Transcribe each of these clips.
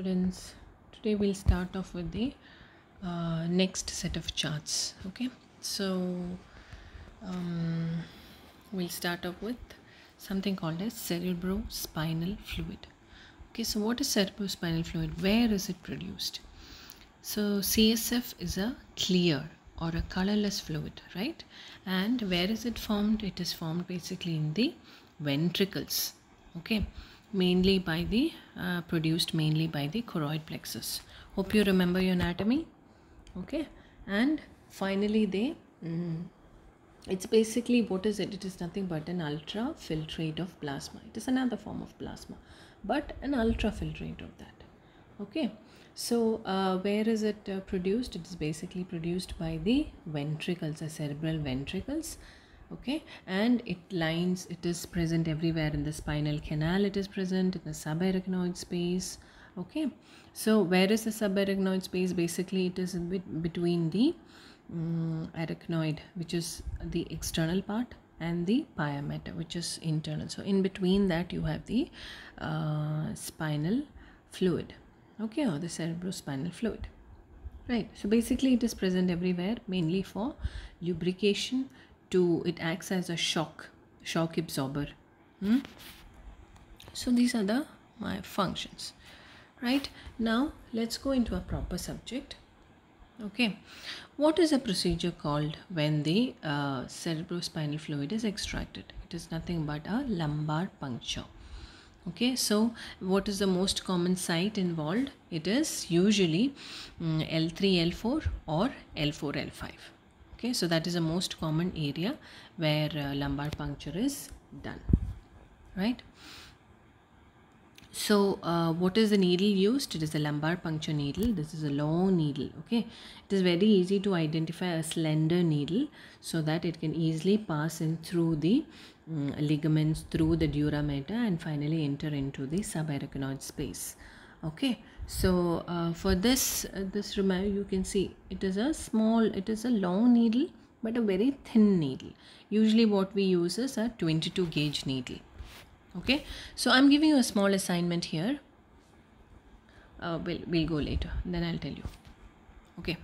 students today we'll start off with the uh, next set of charts okay? So um, we'll start off with something called as cerebrospinal fluid okay? So what is cerebrospinal fluid? Where is it produced? So csf is a clear or a colorless fluid right? And where is it formed? It is formed basically in the ventricles okay mainly by the uh, produced mainly by the choroid plexus. Hope you remember your anatomy. Okay. And finally they mm, it's basically what is it? It is nothing but an ultrafiltrate of plasma. It is another form of plasma but an ultrafiltrate of that. Okay. So uh, where is it uh, produced? It is basically produced by the ventricles the cerebral ventricles okay? And it lines it is present everywhere. In the spinal canal it is present. In the subarachnoid space. Okay? So where is the subarachnoid space? Basically it is bit between the um, arachnoid which is the external part and the pia mater which is internal. So in between that you have the uh, spinal fluid. Okay? Or the cerebrospinal fluid. Right? So basically it is present everywhere mainly for lubrication to it acts as a shock shock absorber. Hmm? so these are the my functions. Right? Now let's go into a proper subject. Okay. What is a procedure called when the uh, cerebrospinal fluid is extracted? It is nothing but a lumbar puncture. Okay. So what is the most common site involved? It is usually um, l3 l4 or l4 l5 okay so that is the most common area where uh, lumbar puncture is done right? So uh, what is the needle used? It is a lumbar puncture needle. This is a long needle okay? It is very easy to identify a slender needle so that it can easily pass in through the um, ligaments through the dura mater and finally enter into the subarachnoid space okay so uh, for this uh, this remember you can see it is a small it is a long needle but a very thin needle. Usually what we use is a 22 gauge needle. Okay? So i'm giving you a small assignment here. Uh, we'll, we'll go later. Then i'll tell you. Okay?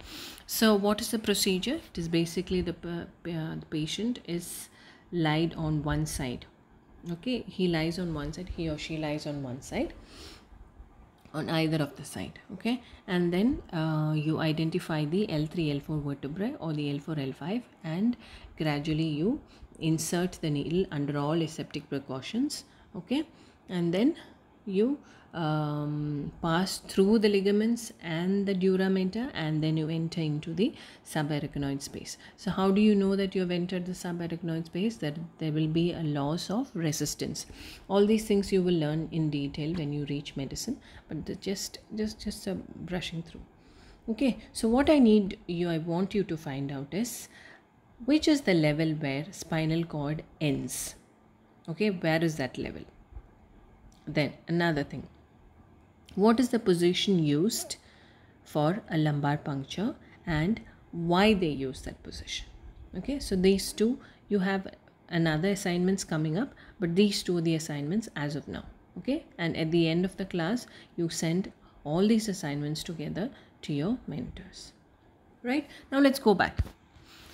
So what is the procedure? It is basically the, uh, the patient is lied on one side. Okay? He lies on one side he or she lies on one side on either of the side okay? And then uh, you identify the L3 L4 vertebrae or the L4 L5 and gradually you insert the needle under all aseptic precautions okay? And then you um, pass through the ligaments and the dura mater and then you enter into the subarachnoid space. So how do you know that you have entered the subarachnoid space? That there will be a loss of resistance. All these things you will learn in detail when you reach medicine but just just just brushing through. Okay so what i need you i want you to find out is which is the level where spinal cord ends? Okay where is that level? Then another thing what is the position used for a lumbar puncture and why they use that position? Okay so these two you have another assignments coming up but these two are the assignments as of now. Okay and at the end of the class you send all these assignments together to your mentors. Right? Now let's go back.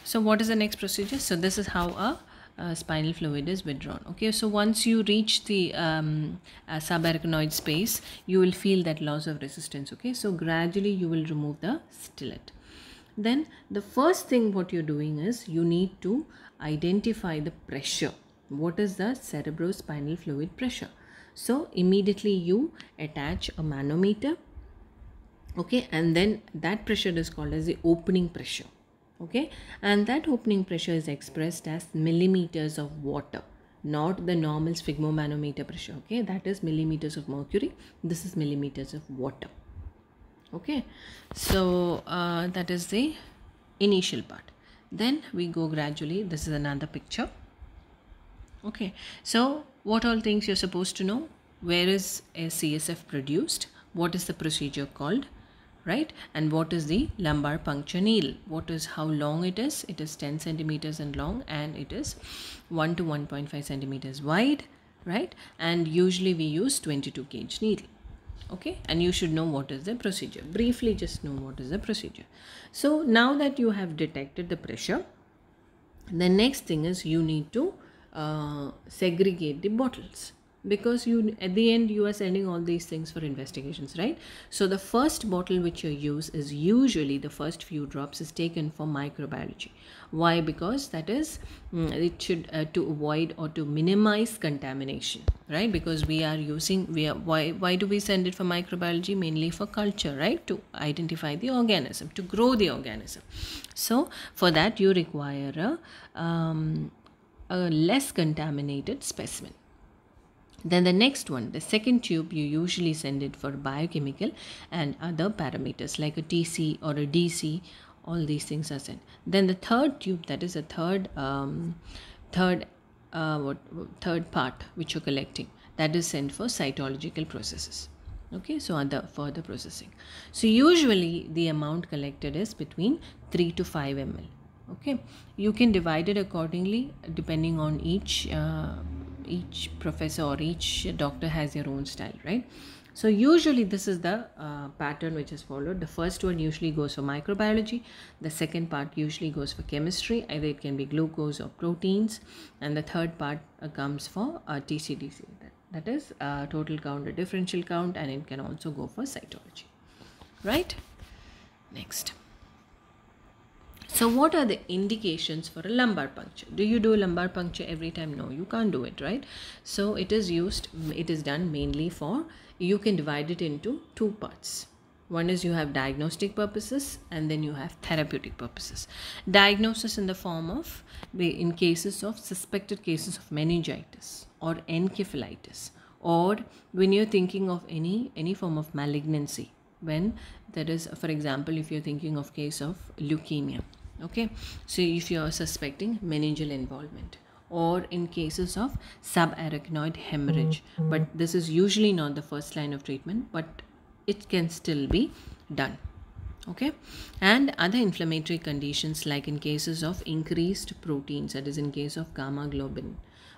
So what is the next procedure? So this is how a uh, spinal fluid is withdrawn. Okay so once you reach the um, uh, subarachnoid space you will feel that loss of resistance okay? So gradually you will remove the stylet then the first thing what you're doing is you need to identify the pressure. What is the cerebrospinal fluid pressure? So immediately you attach a manometer okay? And then that pressure is called as the opening pressure okay? And that opening pressure is expressed as millimeters of water not the normal sphygmomanometer pressure okay? That is millimeters of mercury. This is millimeters of water okay? So uh, that is the initial part. Then we go gradually. This is another picture okay? So what all things you're supposed to know? Where is a csf produced? What is the procedure called right? And what is the lumbar puncture needle? What is how long it is? It is 10 centimeters and long and it is 1 to 1.5 centimeters wide right? And usually we use 22 gauge needle okay? And you should know what is the procedure. Briefly just know what is the procedure. So now that you have detected the pressure the next thing is you need to uh, segregate the bottles because you at the end you are sending all these things for investigations right? So the first bottle which you use is usually the first few drops is taken for microbiology. Why? Because that is mm, it should uh, to avoid or to minimize contamination right? Because we are using we are why why do we send it for microbiology? Mainly for culture right? To identify the organism to grow the organism. So for that you require a, um, a less contaminated specimen then the next one, the second tube, you usually send it for biochemical and other parameters like a TC or a DC. All these things are sent. Then the third tube, that is a third, um, third, uh, what third part which you're collecting, that is sent for cytological processes. Okay, so other further processing. So usually the amount collected is between three to five ml. Okay, you can divide it accordingly depending on each. Uh, each professor or each doctor has their own style right? So usually this is the uh, pattern which is followed. The first one usually goes for microbiology. The second part usually goes for chemistry. Either it can be glucose or proteins. And the third part uh, comes for uh, tcdc that, that is uh, total count or differential count and it can also go for cytology. Right? Next so what are the indications for a lumbar puncture? Do you do lumbar puncture every time? No, you can't do it, right? So it is used, it is done mainly for, you can divide it into two parts. One is you have diagnostic purposes and then you have therapeutic purposes. Diagnosis in the form of, in cases of suspected cases of meningitis or encephalitis or when you're thinking of any, any form of malignancy when there is, for example, if you're thinking of case of leukemia okay? So if you are suspecting meningeal involvement or in cases of subarachnoid hemorrhage but this is usually not the first line of treatment but it can still be done. Okay? And other inflammatory conditions like in cases of increased proteins that is in case of gamma globin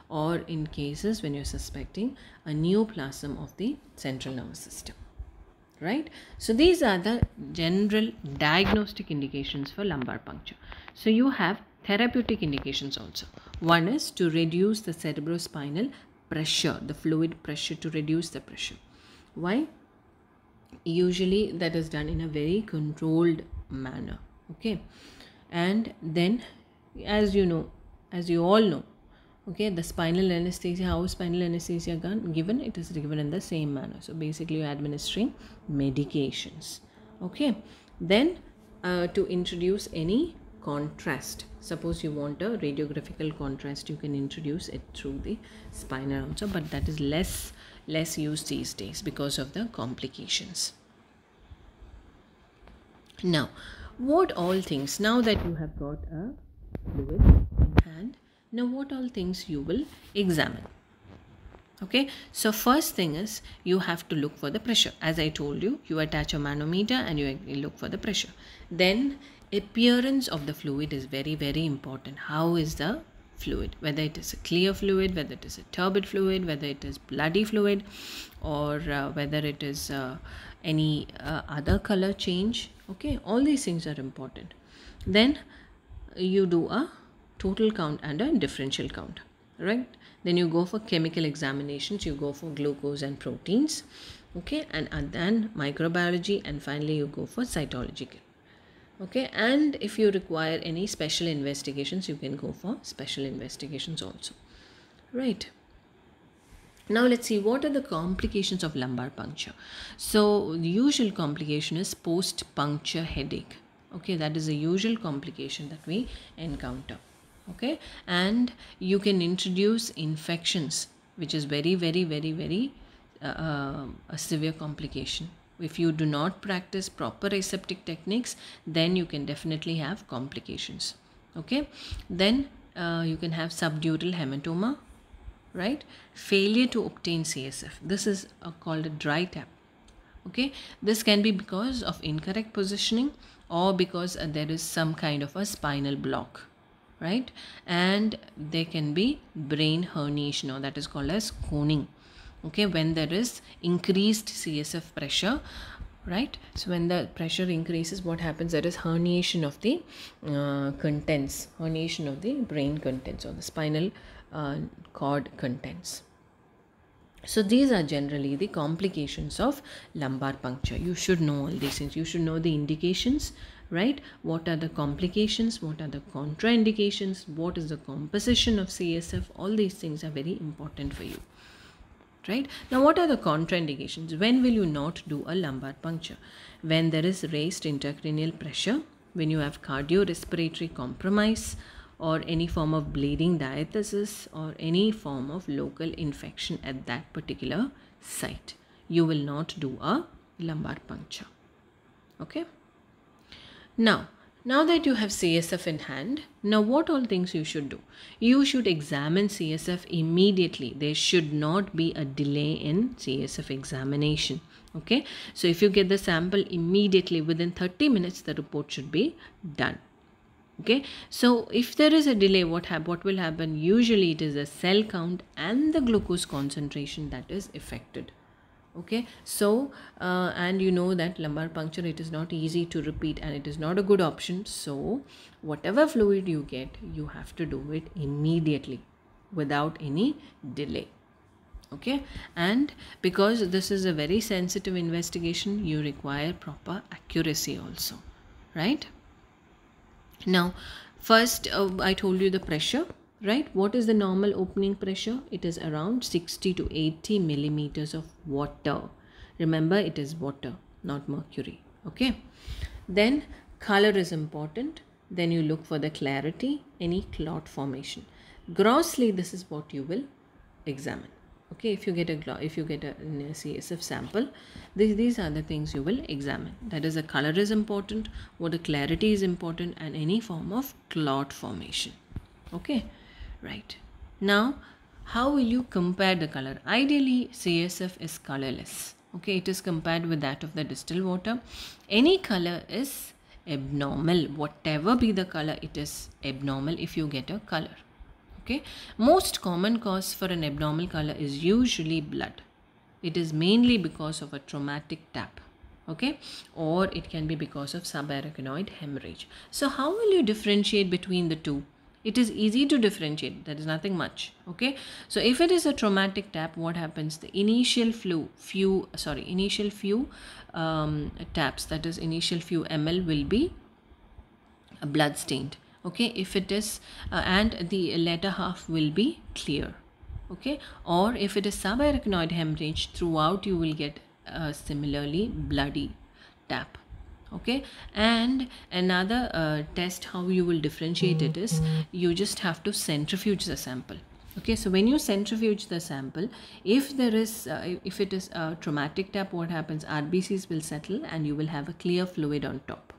or in cases when you're suspecting a neoplasm of the central nervous system right? So these are the general diagnostic indications for lumbar puncture. So you have therapeutic indications also. One is to reduce the cerebrospinal pressure the fluid pressure to reduce the pressure. Why? Usually that is done in a very controlled manner okay? And then as you know as you all know okay the spinal anesthesia how spinal anesthesia given it is given in the same manner. So basically you're administering medications. Okay then uh, to introduce any contrast. Suppose you want a radiographical contrast you can introduce it through the spinal also but that is less less used these days because of the complications. Now what all things now that you have got a fluid in hand now what all things you will examine? Okay so first thing is you have to look for the pressure. As i told you you attach a manometer and you look for the pressure. Then appearance of the fluid is very very important. How is the fluid? Whether it is a clear fluid whether it is a turbid fluid whether it is bloody fluid or uh, whether it is uh, any uh, other color change. Okay all these things are important. Then you do a total count and a differential count right? Then you go for chemical examinations you go for glucose and proteins okay? And, and then microbiology and finally you go for cytological okay? And if you require any special investigations you can go for special investigations also right? Now let's see what are the complications of lumbar puncture? So the usual complication is post puncture headache okay? That is a usual complication that we encounter okay? And you can introduce infections which is very very very very uh, uh, a severe complication. If you do not practice proper aseptic techniques then you can definitely have complications. Okay? Then uh, you can have subdural hematoma right? Failure to obtain csf this is uh, called a dry tap. Okay? This can be because of incorrect positioning or because uh, there is some kind of a spinal block right? And there can be brain herniation or that is called as coning okay? When there is increased csf pressure right? So when the pressure increases what happens? There is herniation of the uh, contents herniation of the brain contents or the spinal uh, cord contents. So these are generally the complications of lumbar puncture. You should know all these things. You should know the indications right? What are the complications? What are the contraindications? What is the composition of csf all these things are very important for you right? Now what are the contraindications? When will you not do a lumbar puncture? When there is raised intracranial pressure when you have cardiorespiratory compromise or any form of bleeding diathesis or any form of local infection at that particular site you will not do a lumbar puncture okay now now that you have CSF in hand, now what all things you should do? You should examine CSF immediately. There should not be a delay in CSF examination. Okay, so if you get the sample immediately within 30 minutes, the report should be done. Okay, so if there is a delay, what, what will happen? Usually it is the cell count and the glucose concentration that is affected okay? So uh, and you know that lumbar puncture it is not easy to repeat and it is not a good option. So whatever fluid you get you have to do it immediately without any delay. Okay? And because this is a very sensitive investigation you require proper accuracy also. Right? Now first uh, i told you the pressure right? What is the normal opening pressure? It is around 60 to 80 millimeters of water. Remember it is water not mercury. Okay? Then color is important. Then you look for the clarity any clot formation. Grossly this is what you will examine. Okay? If you get a if you get a, csf sample these, these are the things you will examine. That is the color is important what the clarity is important and any form of clot formation. Okay right. Now how will you compare the color? Ideally csf is colorless. Okay it is compared with that of the distilled water. Any color is abnormal whatever be the color it is abnormal if you get a color. Okay. Most common cause for an abnormal color is usually blood. It is mainly because of a traumatic tap. Okay. Or it can be because of subarachnoid hemorrhage. So how will you differentiate between the two it is easy to differentiate. There is nothing much. Okay? So if it is a traumatic tap what happens? The initial flu few sorry initial few um, taps that is initial few ml will be blood stained. Okay? If it is uh, and the latter half will be clear. Okay? Or if it is subarachnoid hemorrhage throughout you will get uh, similarly bloody tap okay? And another uh, test how you will differentiate it is you just have to centrifuge the sample okay? So when you centrifuge the sample if there is uh, if it is a traumatic tap what happens? Rbcs will settle and you will have a clear fluid on top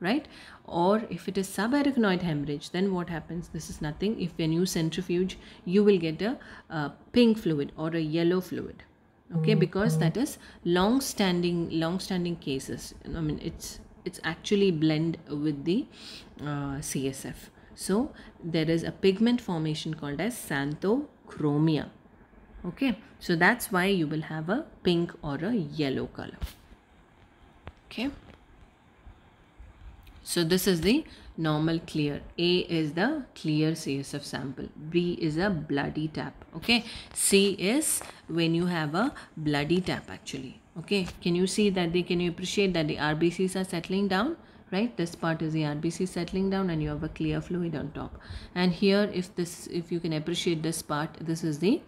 right? Or if it is subarachnoid hemorrhage then what happens? This is nothing. If when you centrifuge you will get a, a pink fluid or a yellow fluid okay because that is long standing long standing cases. I mean it's it's actually blend with the uh, csf so there is a pigment formation called as xanthochromia. Okay so that's why you will have a pink or a yellow color. Okay so this is the normal clear. A is the clear CSF sample. B is a bloody tap. Okay. C is when you have a bloody tap actually. Okay. Can you see that they can you appreciate that the RBCs are settling down? Right. This part is the RBC settling down and you have a clear fluid on top. And here if this if you can appreciate this part this is the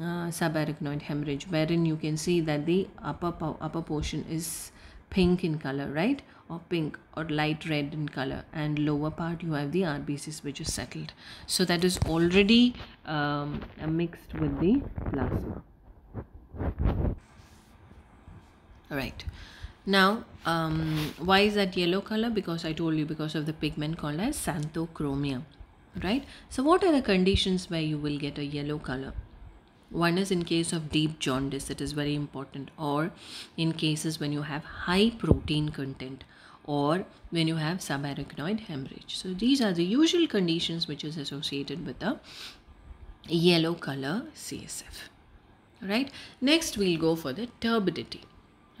uh, subarachnoid hemorrhage wherein you can see that the upper upper portion is pink in color right or pink or light red in color and lower part you have the RBCs which is settled. So that is already um, mixed with the plasma. Alright. now um, why is that yellow color? Because I told you because of the pigment called as xanthochromia. Right? So what are the conditions where you will get a yellow color one is in case of deep jaundice, it is very important, or in cases when you have high protein content, or when you have subarachnoid hemorrhage. So these are the usual conditions which is associated with the yellow color CSF. right? Next we'll go for the turbidity.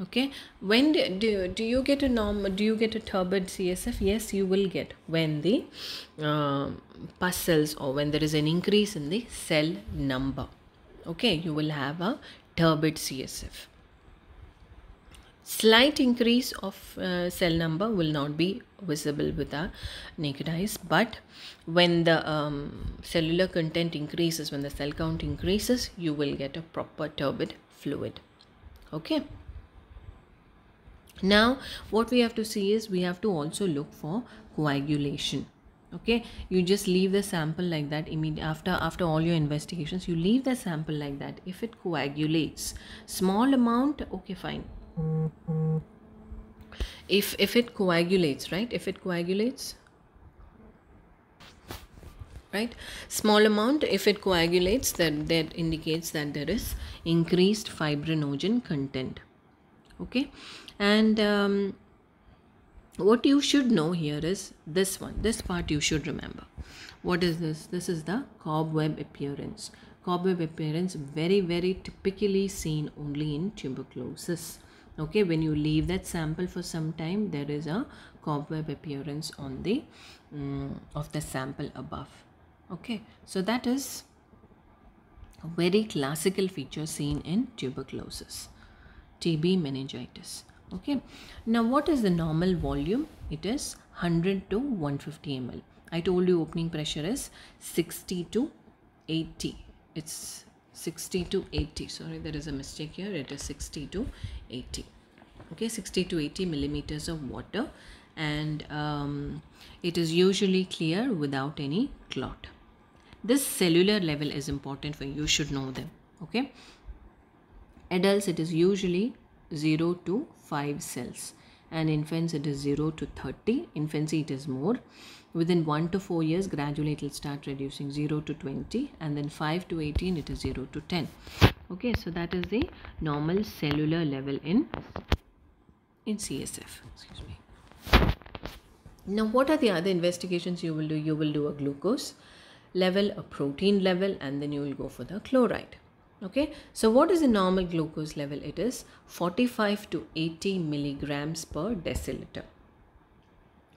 Okay? When do, do, do you get a norm do you get a turbid csf yes you will get when the uh, pus cells or when there is an increase in the cell number okay you will have a turbid csf slight increase of uh, cell number will not be visible with the naked eyes but when the um, cellular content increases when the cell count increases you will get a proper turbid fluid. Okay. Now what we have to see is we have to also look for coagulation okay? You just leave the sample like that immediately after after all your investigations you leave the sample like that. If it coagulates small amount okay fine. If if it coagulates right? If it coagulates right? Small amount if it coagulates then that indicates that there is increased fibrinogen content. Okay? And um, what you should know here is this one. This part you should remember. What is this? This is the cobweb appearance. Cobweb appearance very very typically seen only in tuberculosis. Okay when you leave that sample for some time there is a cobweb appearance on the um, of the sample above. Okay so that is a very classical feature seen in tuberculosis. Tb meningitis okay. Now what is the normal volume? It is 100 to 150 ml i told you opening pressure is 60 to 80 it's 60 to 80 sorry there is a mistake here. It is 60 to 80 okay 60 to 80 millimeters of water. And um, it is usually clear without any clot. This cellular level is important for you you should know them. Okay. Adults it is usually 0 to 5 cells. And infants it is 0 to 30 infancy it is more. Within 1 to 4 years gradually it will start reducing 0 to 20 and then 5 to 18 it is 0 to 10 okay so that is the normal cellular level in in csf excuse me. Now what are the other investigations you will do? You will do a glucose level a protein level and then you will go for the chloride okay so what is the normal glucose level? It is 45 to 80 milligrams per deciliter.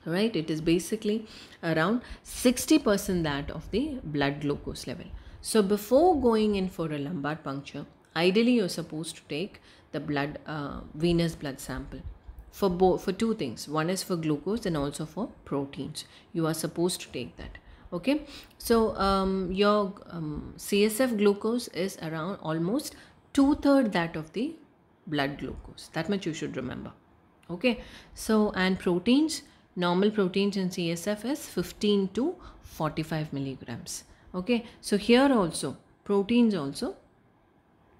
Right it is basically around 60% that of the blood glucose level. So before going in for a lumbar puncture ideally you're supposed to take the blood uh, venous blood sample for both for two things. One is for glucose and also for proteins. You are supposed to take that okay? So um, your um, csf glucose is around almost two-third that of the blood glucose. That much you should remember. Okay? So and proteins normal proteins in CSF is 15 to 45 milligrams. Okay, so here also proteins also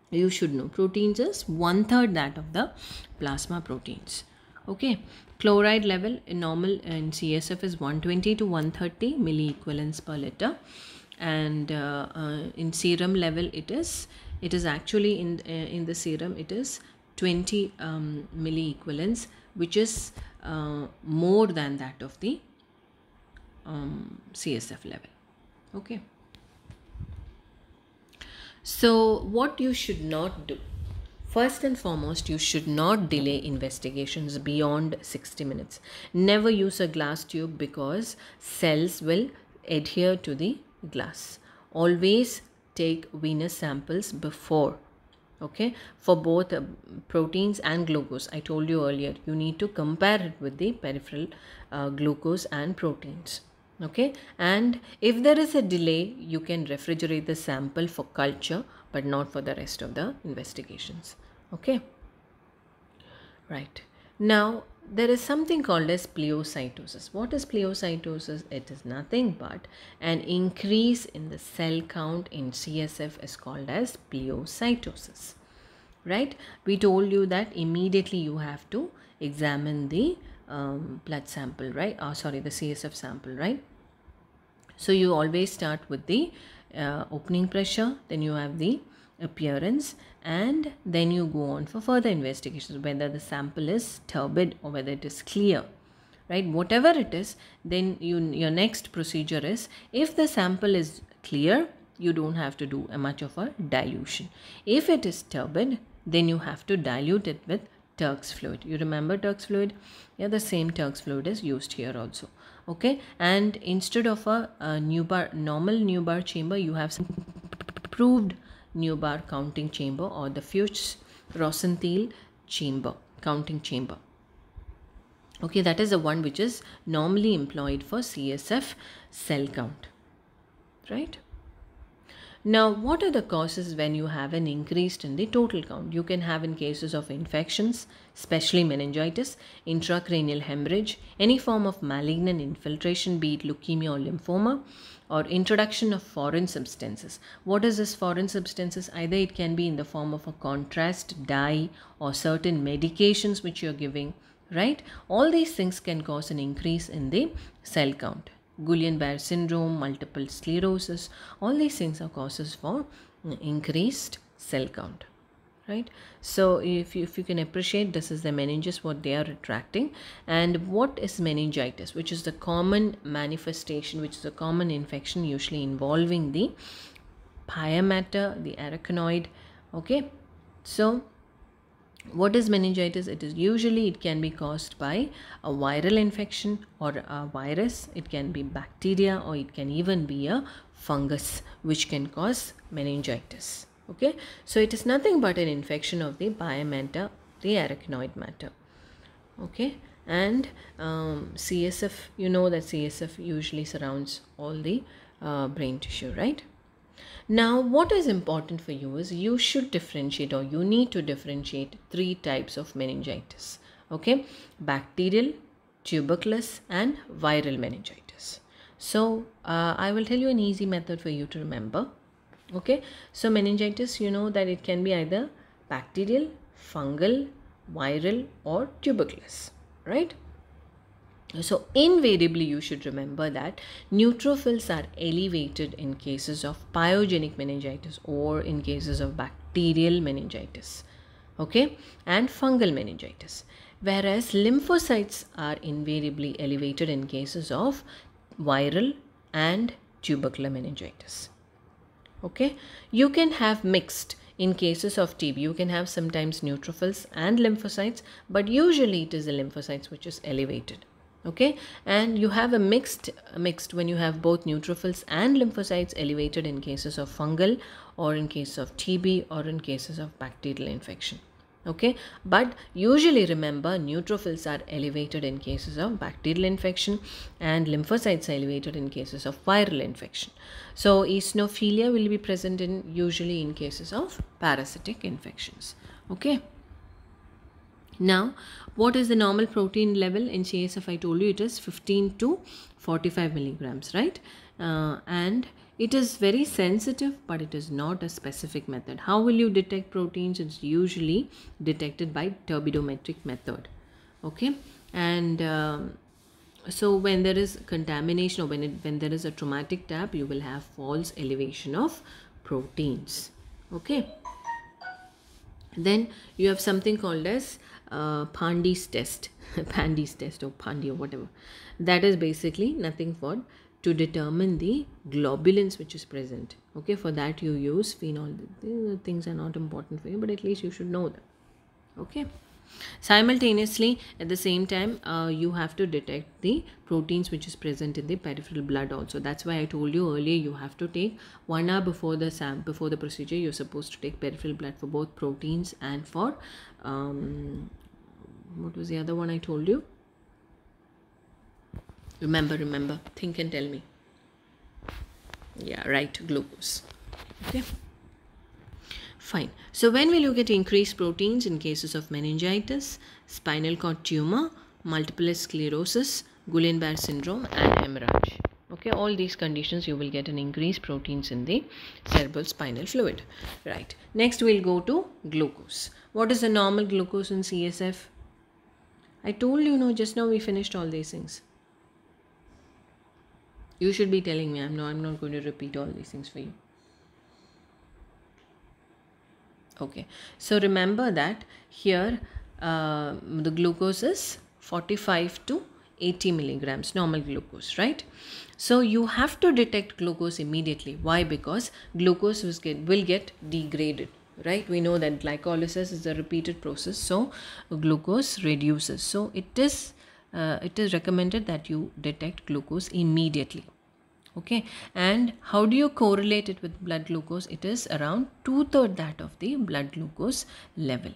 you should know. Proteins is one third that of the plasma proteins. Okay, chloride level in normal in CSF is 120 to 130 milliequivalents per liter and uh, uh, in serum level it is it is actually in uh, in the serum it is 20 um, milliequivalents which is uh, more than that of the um, CSF level. Okay. So, what you should not do? First and foremost, you should not delay investigations beyond 60 minutes. Never use a glass tube because cells will adhere to the glass. Always take venous samples before okay for both uh, proteins and glucose i told you earlier you need to compare it with the peripheral uh, glucose and proteins okay and if there is a delay you can refrigerate the sample for culture but not for the rest of the investigations okay right now there is something called as pleocytosis. What is pleocytosis? It is nothing but an increase in the cell count in CSF is called as pleocytosis. Right? We told you that immediately you have to examine the um, blood sample, right? Oh, sorry, the CSF sample, right? So you always start with the uh, opening pressure, then you have the appearance and then you go on for further investigations whether the sample is turbid or whether it is clear right whatever it is then you your next procedure is if the sample is clear you don't have to do a much of a dilution. If it is turbid, then you have to dilute it with Turk's fluid. You remember Turk's fluid? Yeah, the same Turk's fluid is used here also. Okay, and instead of a, a Neubauer normal Neubauer chamber, you have some improved Neubauer counting chamber or the Fuchs Rosenthal chamber, counting chamber. Okay, that is the one which is normally employed for CSF cell count, right? Now, what are the causes when you have an increase in the total count? You can have in cases of infections, especially meningitis, intracranial hemorrhage, any form of malignant infiltration, be it leukemia or lymphoma, or introduction of foreign substances. What is this foreign substances? Either it can be in the form of a contrast, dye, or certain medications which you're giving, right? All these things can cause an increase in the cell count. Guillain-Barré syndrome, multiple sclerosis, all these things are causes for mm, increased cell count right? So if you, if you can appreciate this is the meninges what they are retracting and what is meningitis which is the common manifestation which is a common infection usually involving the pia mater the arachnoid okay? So what is meningitis? It is usually it can be caused by a viral infection or a virus. It can be bacteria or it can even be a fungus which can cause meningitis. Okay? So it is nothing but an infection of the mater the arachnoid matter. Okay? And um, csf you know that csf usually surrounds all the uh, brain tissue right now, what is important for you is you should differentiate or you need to differentiate three types of meningitis. Okay, bacterial, tuberculous, and viral meningitis. So, uh, I will tell you an easy method for you to remember. Okay, so meningitis, you know that it can be either bacterial, fungal, viral, or tuberculous, right? So, invariably, you should remember that neutrophils are elevated in cases of pyogenic meningitis or in cases of bacterial meningitis, okay, and fungal meningitis. Whereas lymphocytes are invariably elevated in cases of viral and tubercular meningitis. Okay, you can have mixed in cases of TB. You can have sometimes neutrophils and lymphocytes, but usually it is the lymphocytes which is elevated okay? And you have a mixed mixed when you have both neutrophils and lymphocytes elevated in cases of fungal or in case of TB or in cases of bacterial infection. Okay? But usually remember neutrophils are elevated in cases of bacterial infection and lymphocytes are elevated in cases of viral infection. So eosinophilia will be present in usually in cases of parasitic infections. Okay now, what is the normal protein level in CSF? I told you it is 15 to 45 milligrams, right? Uh, and it is very sensitive, but it is not a specific method. How will you detect proteins? It's usually detected by turbidometric method. Okay, and um, so when there is contamination or when it when there is a traumatic tap, you will have false elevation of proteins. Okay. Then you have something called as uh, Pandy's test, Pandy's test or Pandy or whatever. That is basically nothing for to determine the globulins which is present. Okay, for that you use phenol. The things are not important for you, but at least you should know them. Okay. Simultaneously, at the same time, uh, you have to detect the proteins which is present in the peripheral blood also. That's why I told you earlier you have to take one hour before the sam before the procedure. You're supposed to take peripheral blood for both proteins and for um, what was the other one I told you? Remember, remember. Think and tell me. Yeah, right. Glucose. Okay. Fine. So when will you get increased proteins in cases of meningitis, spinal cord tumor, multiple sclerosis, Guillain-Barré syndrome and hemorrhage? Okay, all these conditions you will get an increased proteins in the cerebral spinal fluid. Right. Next we'll go to glucose. What is the normal glucose in CSF? I told you no just now we finished all these things. You should be telling me. I'm no I'm not going to repeat all these things for you. Okay. So remember that here uh, the glucose is 45 to 80 milligrams normal glucose right? So you have to detect glucose immediately. Why? Because glucose will get, will get degraded right? We know that glycolysis is a repeated process so glucose reduces. So it is uh, it is recommended that you detect glucose immediately okay? And how do you correlate it with blood glucose? It is around two-third that of the blood glucose level.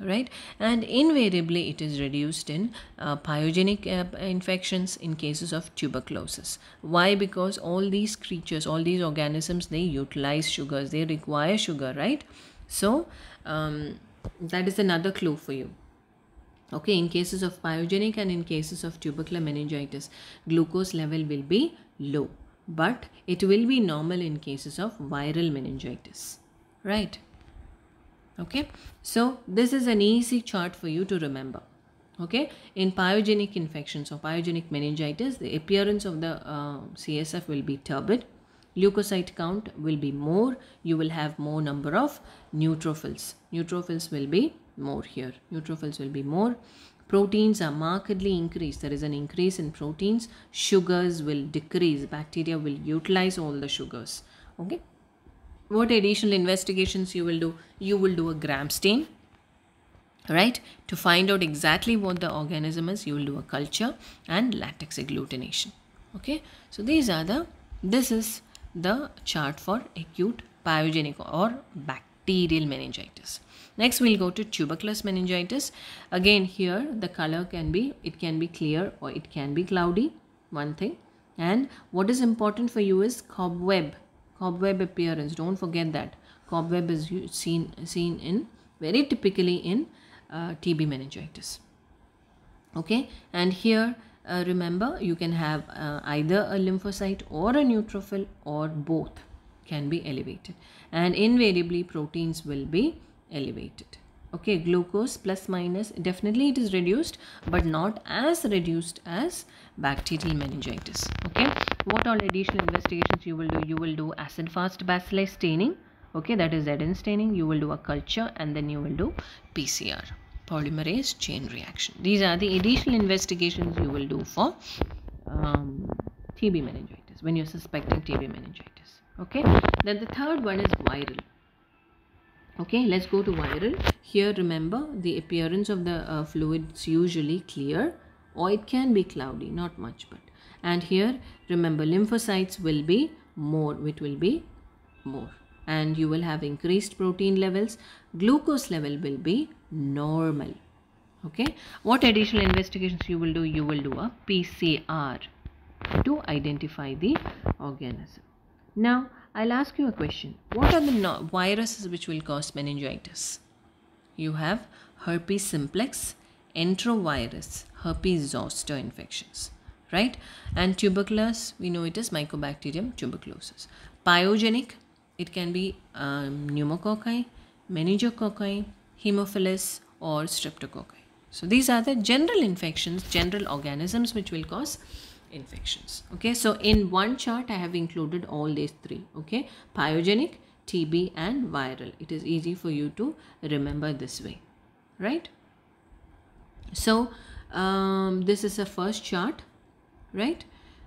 Right? And invariably it is reduced in uh, pyogenic uh, infections in cases of tuberculosis. Why? Because all these creatures all these organisms they utilize sugars. They require sugar right? So um, that is another clue for you. Okay? In cases of pyogenic and in cases of tubercular meningitis glucose level will be low but it will be normal in cases of viral meningitis. Right? Okay? So this is an easy chart for you to remember. Okay? In pyogenic infections or pyogenic meningitis the appearance of the uh, csf will be turbid. Leukocyte count will be more. You will have more number of neutrophils. Neutrophils will be more here. Neutrophils will be more proteins are markedly increased. There is an increase in proteins. Sugars will decrease. Bacteria will utilize all the sugars. Okay? What additional investigations you will do? You will do a gram stain right? To find out exactly what the organism is you will do a culture and latex agglutination. Okay? So these are the this is the chart for acute pyogenic or bacterial meningitis Next, we'll go to tuberculous meningitis. Again, here the color can be, it can be clear or it can be cloudy, one thing. And what is important for you is cobweb, cobweb appearance. Don't forget that. Cobweb is seen, seen in, very typically in uh, TB meningitis. Okay, and here uh, remember you can have uh, either a lymphocyte or a neutrophil or both can be elevated and invariably proteins will be elevated. Okay glucose plus minus definitely it is reduced but not as reduced as bacterial meningitis. Okay what all additional investigations you will do? You will do acid fast bacilli staining. Okay that is Zn staining. You will do a culture and then you will do PCR polymerase chain reaction. These are the additional investigations you will do for um, TB meningitis when you're suspecting TB meningitis. Okay then the third one is viral okay let's go to viral. Here remember the appearance of the uh, fluids usually clear. Or it can be cloudy not much but and here remember lymphocytes will be more it will be more. And you will have increased protein levels. Glucose level will be normal. Okay? What additional investigations you will do? You will do a pcr to identify the organism. Now I'll ask you a question. What are the viruses which will cause meningitis? You have herpes simplex, enterovirus, herpes zoster infections, right? And tuberculosis, we know it is Mycobacterium tuberculosis. Pyogenic, it can be um, pneumococci, meningococci, hemophilus, or streptococci. So these are the general infections, general organisms which will cause infections. Okay so in one chart i have included all these three. Okay pyogenic tb and viral. It is easy for you to remember this way right? So um, this is a first chart right?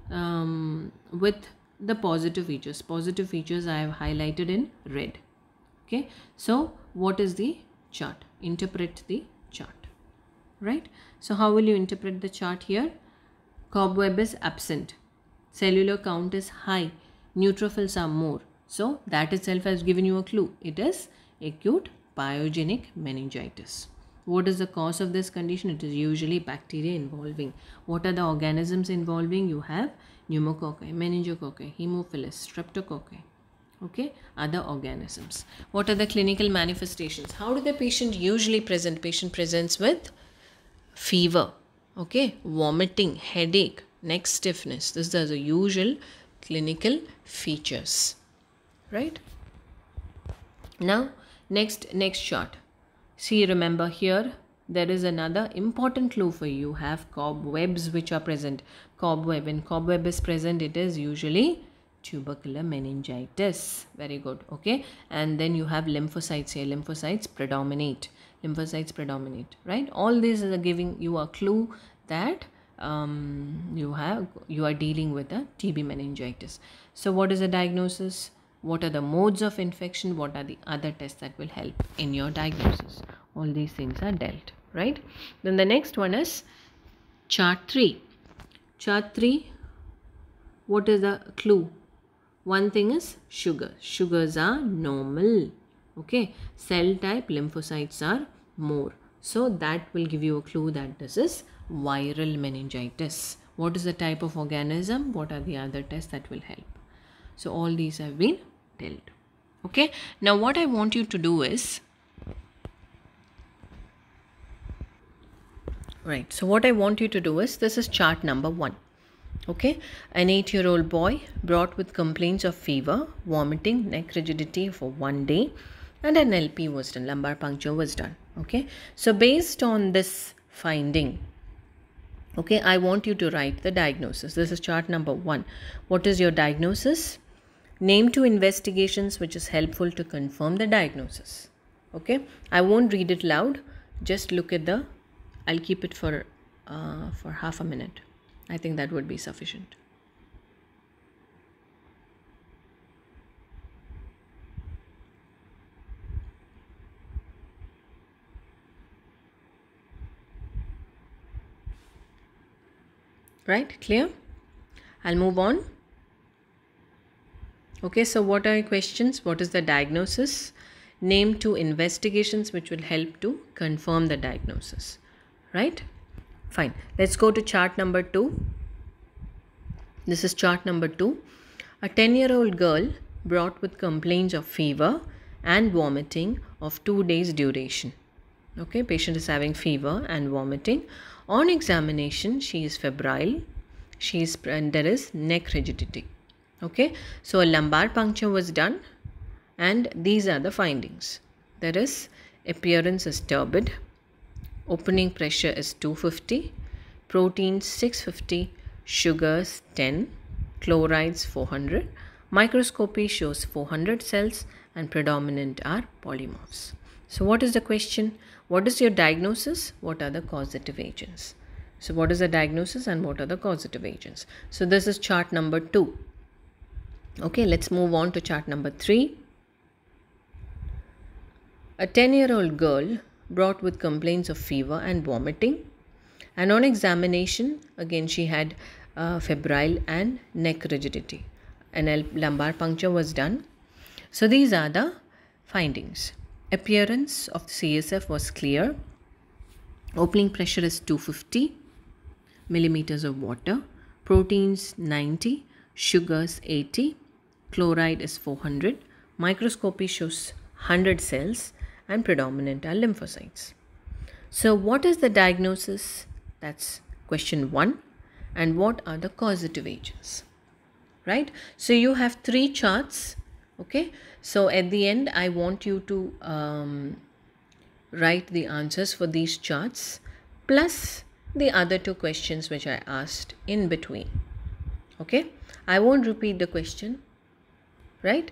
Um, with the positive features. Positive features i have highlighted in red. Okay so what is the chart? Interpret the chart right? So how will you interpret the chart here Cobweb is absent. Cellular count is high. Neutrophils are more. So that itself has given you a clue. It is acute pyogenic meningitis. What is the cause of this condition? It is usually bacteria involving. What are the organisms involving? You have pneumococci, meningococci, hemophilus, streptococci. Okay, other organisms. What are the clinical manifestations? How do the patient usually present? Patient presents with fever, okay vomiting headache neck stiffness. These are the usual clinical features. Right? Now next next shot. See remember here there is another important clue for you. you. Have cobwebs which are present. Cobweb when cobweb is present it is usually tubercular meningitis. Very good okay? And then you have lymphocytes here. Lymphocytes predominate lymphocytes predominate right all these are giving you a clue that um, you have you are dealing with a TB meningitis. So what is the diagnosis? What are the modes of infection? What are the other tests that will help in your diagnosis? All these things are dealt, right? Then the next one is chart 3. Chart 3, what is the clue? One thing is sugar. Sugars are normal. Okay. Cell type lymphocytes are more. So that will give you a clue that this is viral meningitis. What is the type of organism? What are the other tests that will help? So all these have been dealt. Okay. Now what I want you to do is right. So what I want you to do is this is chart number one. Okay. An eight year old boy brought with complaints of fever, vomiting, neck rigidity for one day and an LP was done, lumbar puncture was done. Okay. So based on this finding, okay i want you to write the diagnosis. This is chart number one. What is your diagnosis? Name two investigations which is helpful to confirm the diagnosis okay? I won't read it loud. Just look at the i'll keep it for uh, for half a minute. I think that would be sufficient right? Clear? I'll move on. Okay so what are your questions? What is the diagnosis? Name two investigations which will help to confirm the diagnosis. Right? Fine. Let's go to chart number 2 this is chart number 2 a 10 year old girl brought with complaints of fever and vomiting of 2 days duration. Okay patient is having fever and vomiting on examination, she is febrile. She is and there is neck rigidity. Okay, so a lumbar puncture was done, and these are the findings. There is appearance is turbid, opening pressure is 250, proteins 650, sugars 10, chlorides 400, microscopy shows 400 cells, and predominant are polymorphs. So, what is the question? What is your diagnosis? What are the causative agents? So what is the diagnosis and what are the causative agents? So this is chart number 2. Okay, let's move on to chart number 3. A 10-year-old girl brought with complaints of fever and vomiting. And on examination, again she had uh, febrile and neck rigidity. An lumbar puncture was done. So these are the findings. Appearance of the CSF was clear. Opening pressure is 250 millimeters of water. Proteins 90, sugars 80, chloride is 400. Microscopy shows 100 cells and predominant are lymphocytes. So what is the diagnosis? That's question 1. And what are the causative agents? Right? So you have three charts okay so at the end i want you to um, write the answers for these charts plus the other two questions which i asked in between. Okay? I won't repeat the question right